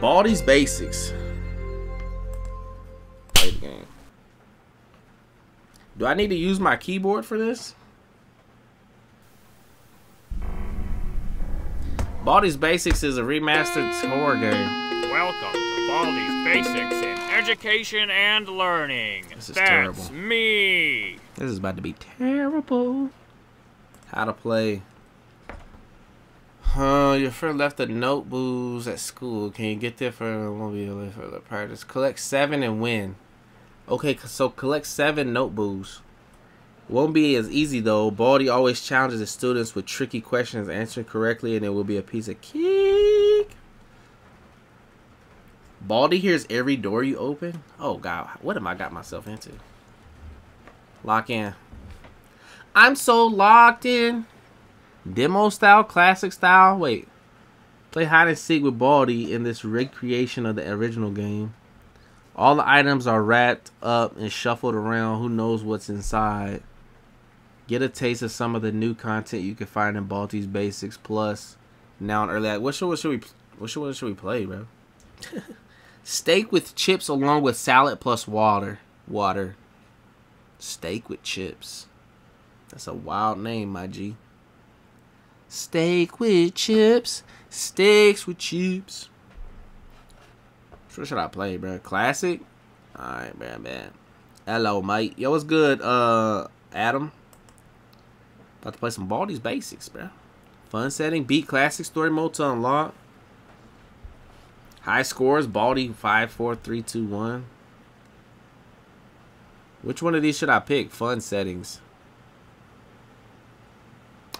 Baldi's Basics. Play the game. Do I need to use my keyboard for this? Baldi's Basics is a remastered horror game. Welcome to Baldi's Basics in Education and Learning. This is That's terrible. me. This is about to be terrible. How to play. Huh, your friend left the notebooks at school. Can you get there for be able for the practice? Collect seven and win. Okay, so collect seven note notebooks. Won't be as easy though. Baldi always challenges his students with tricky questions. Answering correctly, and it will be a piece of cake. Baldi hears every door you open. Oh God, what am I got myself into? Lock in. I'm so locked in. Demo style, classic style. Wait. Play hide and seek with Baldi in this recreation of the original game. All the items are wrapped up and shuffled around. Who knows what's inside? Get a taste of some of the new content you can find in Baldi's Basics Plus. Now in early what should what should we what should what should we play, bro? Steak with chips along with salad plus water. Water. Steak with chips. That's a wild name, my G. Steak with chips. Steaks with chips. What should I play, bro? Classic? Alright, man, man. Hello, mate. Yo, what's good, uh, Adam? About to play some Baldi's Basics, bro. Fun setting. Beat classic story mode to unlock. High scores. Baldi 5, 4, 3, 2, 1. Which one of these should I pick? Fun settings.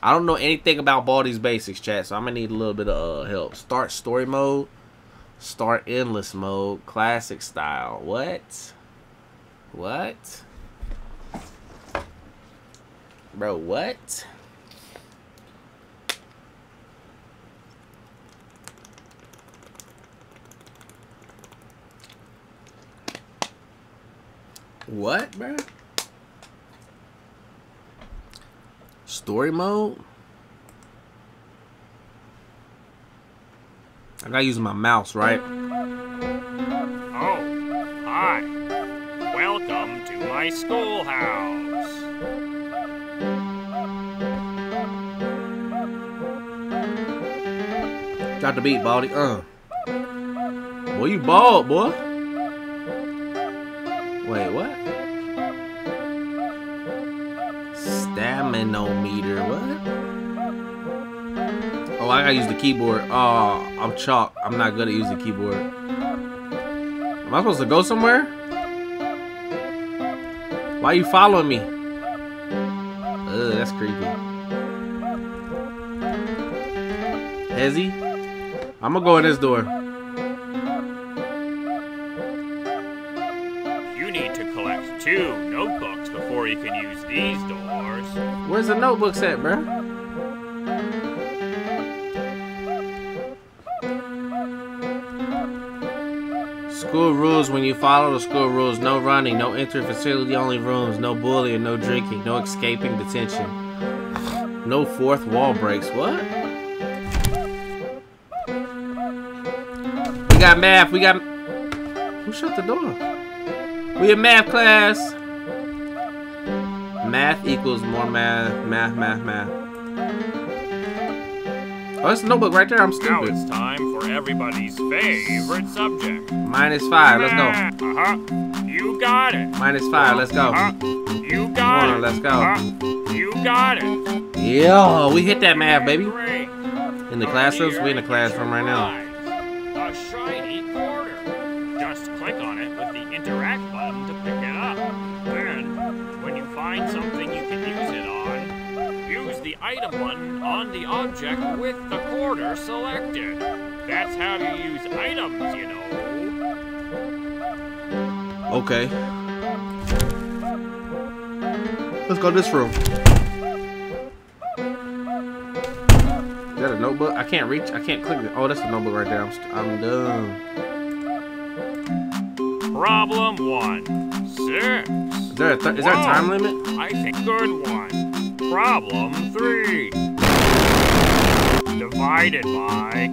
I don't know anything about Baldi's Basics, chat, so I'm gonna need a little bit of uh, help. Start story mode. Start endless mode. Classic style. What? What? Bro, what? What, bro? Story mode? I gotta use my mouse, right? Oh, hi. Welcome to my schoolhouse. Got the beat, Baldi. Uh. Boy, you bald, boy. Wait, what? Staminometer, what? Oh, I gotta use the keyboard. Oh, I'm chalk. I'm not at using the keyboard. Am I supposed to go somewhere? Why are you following me? Ugh, that's creepy. Hezzy? I'm gonna go in this door. You can use these doors. Where's the notebooks at, bruh? School rules when you follow the school rules. No running, no enter facility only rooms, no bullying, no drinking, no escaping detention. No fourth wall breaks. What? We got math. We got. Who shut the door? We in math class. Math equals more math, math, math, math. Oh, that's a notebook right there. I'm stupid. Now it's time for everybody's favorite subject. Minus five. Let's go. Uh huh. You got it. Minus five. Let's go. Uh-huh. You got it. let's go. Uh-huh. You got it. Yeah, we hit that math, baby. In the classrooms, we in the classroom right now. On the object with the quarter selected. That's how you use items, you know. Okay. Let's go to this room. Is that a notebook? I can't reach. I can't click it. Oh, that's a notebook right there. I'm, st- I'm done. Problem one. Six. Is there a, th- is there a time limit? I think good one. Problem three. Divided by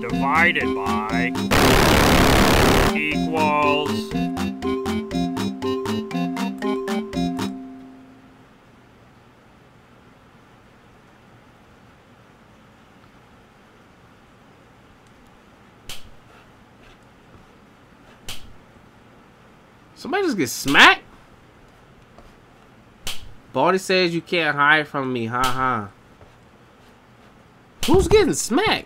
divided by equals Somebody just get smacked? Baldi says you can't hide from me, ha ha. Who's getting smacked?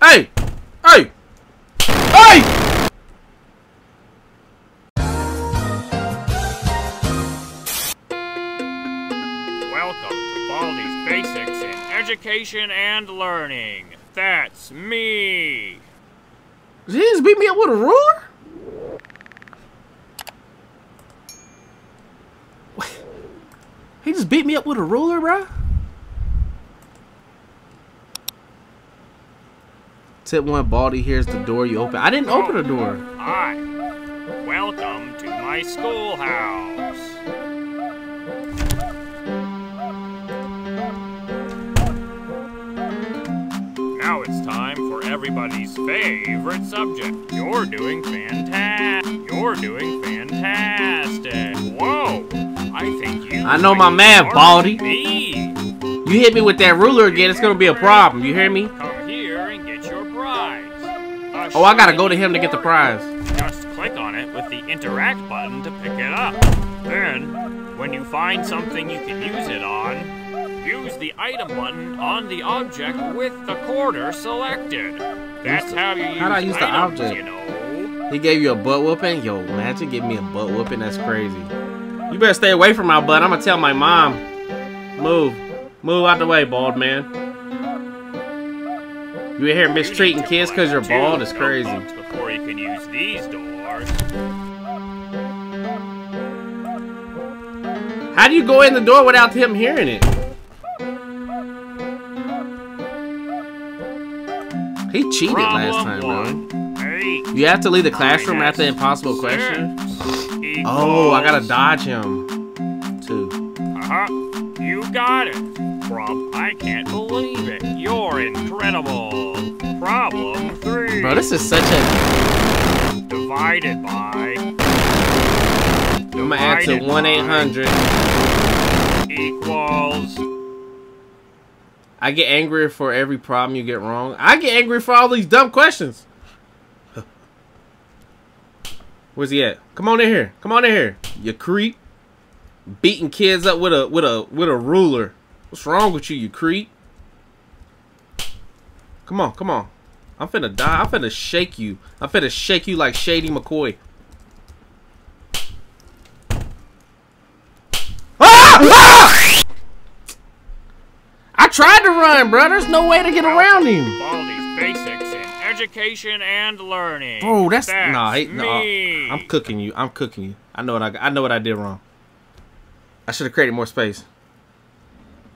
Hey! Hey! Hey! Welcome to Baldi's Basics in Education and Learning. That's me. Did he just beat me up with a ruler? He just beat me up with a ruler, bro? Tip one, Baldi, here's the door you open. I didn't open the door. Hi. Welcome to my schoolhouse. Now it's time for everybody's favorite subject. You're doing fantastic. You're doing fantastic. Whoa! I think you. I know my man, Baldi. Me. You hit me with that ruler again, it's gonna be a problem. You hear me? Come here and get your prize. A Oh, I gotta go to him to get the prize. Just click on it with the interact button to pick it up. Then, when you find something you can use it on, use the item button on the object with the quarter selected. That's how you use How'd I use the items, object? you know. He gave you a butt whooping? Yo, imagine giving me a butt whooping. That's crazy. You better stay away from my butt. I'm gonna tell my mom. Move. Move out the way, bald man. You in here mistreating kids because you're bald? It's crazy. Before you can use these doors. How do you go in the door without him hearing it? He cheated last time, bro. You have to leave the classroom after impossible question? Six Oh, I gotta dodge him. Two. Uh-huh. You got it. Prob, I can't believe it. You're incredible. Problem three. Bro, this is such a... divided by. I'm gonna add to 1-800. equals. I get angry for every problem you get wrong. I get angry for all these dumb questions. Where's he at? Come on in here. Come on in here. You creep. Beating kids up with a with a with a ruler. What's wrong with you, you creep? Come on, come on. I'm finna die. I'm finna shake you. I'm finna shake you like Shady McCoy. Ah! Ah! I tried to run, bro. There's no way to get around him. Baldi's Basics in Education and Learning. Bro, that's, that's nah, he, nah. me. I'm cooking you. I'm cooking you. I know what I I know what I did wrong. I should have created more space.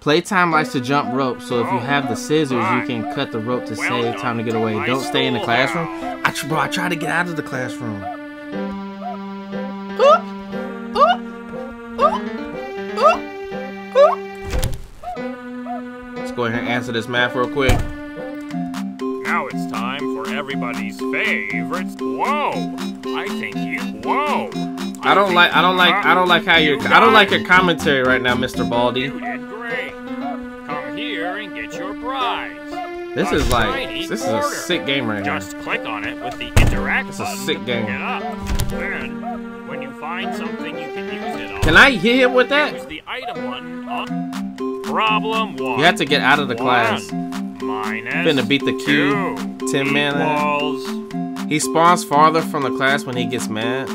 Playtime likes to jump rope, so if you oh have the scissors, you can cut the rope to save time to get away. Don't stay in the classroom. I tr- bro, I tried to get out of the classroom. Let's go ahead and answer this math real quick. Now it's time everybody's favorites. Whoa! I think you. Whoa! I don't like I don't like I don't like how you're I don't like your commentary right now, Mr. Baldi. Come here and get your prize. This A is like this is a sick game right now. Just click on it with the interact It's a sick game. Then, when you find something you can use it Can I hit him with that? the item button problem one. You have to get out of the class. Minus Finna beat the Q. two 10 man. equals He spawns farther from the class when he gets mad.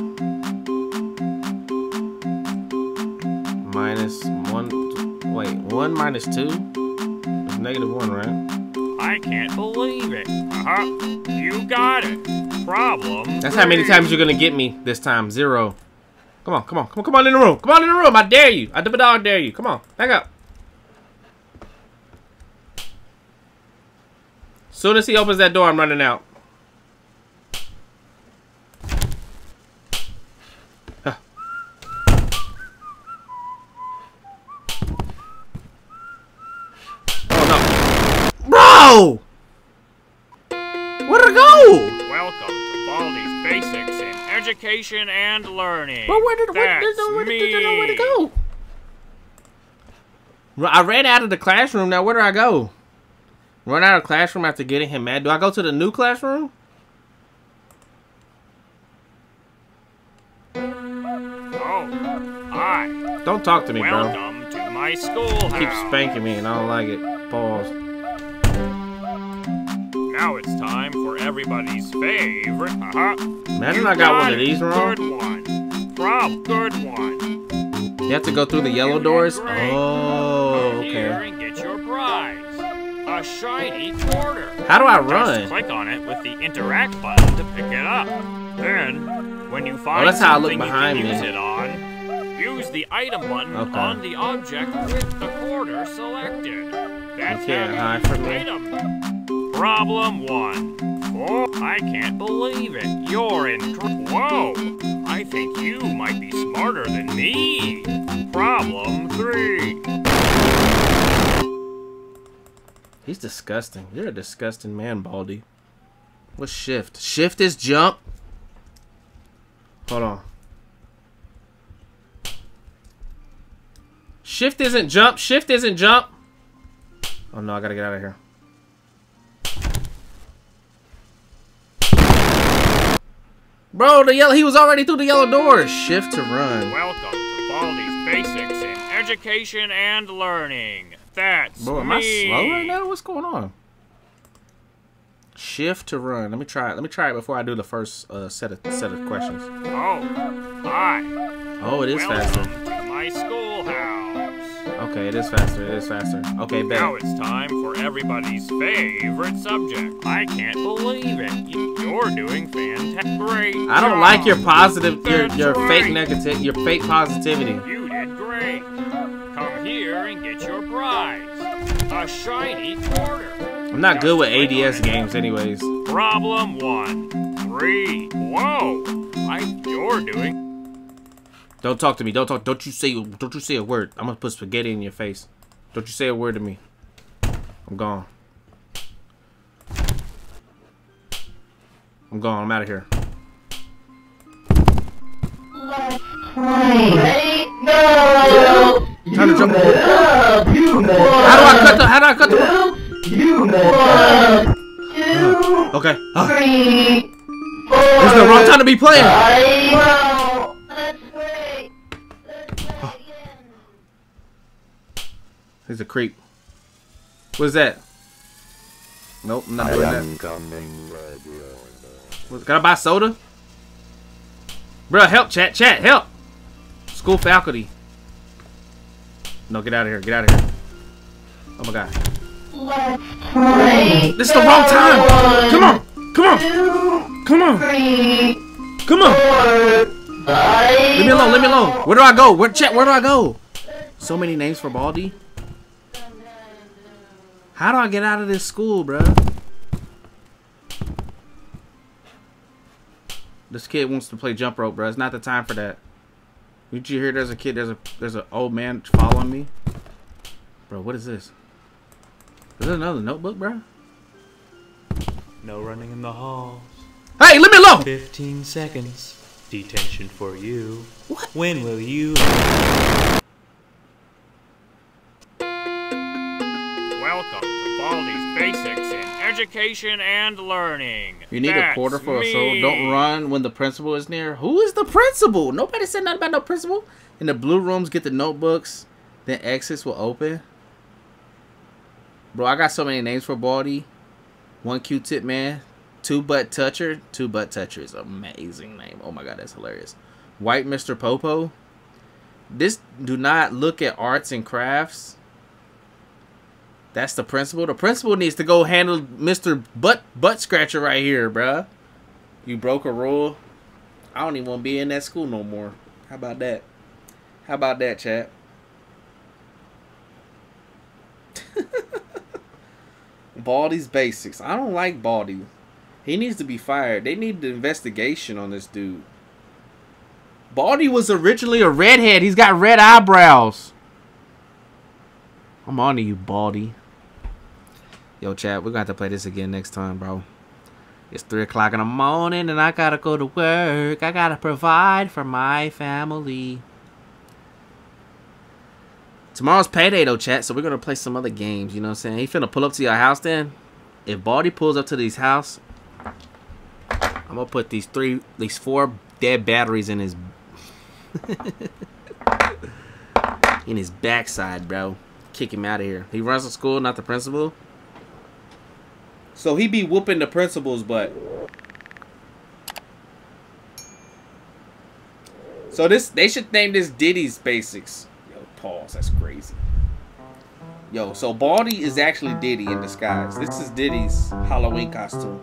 Minus one. Wait, one minus two? It's negative one, right? I can't believe it. Uh-huh. You got it. Problem. That's how many times you're gonna get me this time. Zero. Come on, come on, come on, come on in the room. Come on in the room. I dare you. I double dog dare you. Come on, back up. Soon as he opens that door, I'm running out. Huh. Oh, no. Bro! Where'd it go? Welcome to Baldi's Basics in Education and Learning. But where did, where, did, where, did, where, where, where, where, where, where, where, where, where, where, I ran out of the classroom. Now, where do I go? Run out of classroom after getting him mad. Do I go to the new classroom? Oh, hi. Don't talk to me, bro. Welcome to my schoolhouse. Keep spanking me, and I don't like it. Pause. Now it's time for everybody's favorite. Uh-huh. Imagine You I got one of these wrong. Good one. Prob, good one. You have to go through the yellow doors. Oh, okay. A shiny quarter. How do I Just run? click on it with the interact button to pick it up. Then, when you find Oh, that's how I look behind me. use it on, use the item button Okay. on the object with the quarter selected. That's can't how you use me. item. Problem one. Oh, I can't believe it. You're in. Whoa! I think you might be He's disgusting. You're a disgusting man, Baldi. What's shift? Shift is jump. Hold on. Shift isn't jump. Shift isn't jump. Oh no, I gotta get out of here. Bro, the yellow he was already through the yellow door. Shift to run. Welcome to Baldi's Basics in Education and Learning. That's Bro, am. I slow right now? What's going on? Shift to run. Let me try it. Let me try it before I do the first uh, set of set of questions. Oh, hi. Oh, it is faster. Welcome to my schoolhouse. Okay, it is faster. It is faster. Okay, Now it's time for everybody's favorite subject. I can't believe it. You- You're doing fantastic. Great. I don't like your positive, your That's your fake right. negative, your fake positivity. You did great. Come here and get your prize. A shiny quarter. I'm not good with ADS games, anyways. Problem one. Three. Whoa. I you're doing Don't talk to me. Don't talk. Don't you say. Don't you say a word. I'm gonna put spaghetti in your face. Don't you say a word to me. I'm gone. I'm gone. I'm out of here. Ready? Go! Time to jump. up! You mess How do I cut the? How do I cut the? up! You mess up! Two, Okay. Three, four, this is the wrong time to be playing. five. Wow! That's great! Let's try again. He's a creep. What is that? Nope, I'm not doing that. Incoming radio. What- Can I buy soda? Bro, help, chat, chat, help! School faculty. No, get out of here, get out of here. Oh my god. Let's play. This is the wrong time! Come on! Come on! Come on! Come on! Leave me alone, leave me alone! Where do I go? Where chat, where do I go? So many names for Baldi. How do I get out of this school, bro? This kid wants to play jump rope, bro. It's not the time for that. Did you hear there's a kid, there's a there's an old man following me? Bro, what is this? Is this another notebook, bro? No running in the halls. Hey, leave me alone! 15 seconds. Detention for you. What? When will you? Welcome to Baldi's Basics in Education and Learning. You need a quarter for a soul. Don't run when the principal is near. Who is the principal? Nobody said nothing about no principal. In the blue rooms, get the notebooks. Then exits will open. Bro, I got so many names for Baldi. One Q-tip man. Two butt toucher. Two butt toucher is amazing name. Oh my god, that's hilarious. White Mr. Popo. This do not look at arts and crafts. That's the principal. The principal needs to go handle Mr. Butt Butt Scratcher right here, bruh. You broke a rule. I don't even want to be in that school no more. How about that? How about that, chat? Baldi's basics. I don't like Baldi. He needs to be fired. They need the investigation on this dude. Baldi was originally a redhead. He's got red eyebrows. I'm on to you, Baldi. Yo, chat, we're gonna have to play this again next time, bro. It's three o'clock in the morning and I gotta go to work. I gotta provide for my family. Tomorrow's payday though, chat, so we're gonna play some other games, you know what I'm saying? He finna pull up to your house then. If Baldi pulls up to these house, I'm gonna put these three these four dead batteries in his in his backside, bro. Kick him out of here. He runs the school, not the principal. So he be whooping the principals, but so this they should name this Diddy's Basics. Yo, pause. That's crazy. Yo, so Baldi is actually Diddy in disguise. This is Diddy's Halloween costume.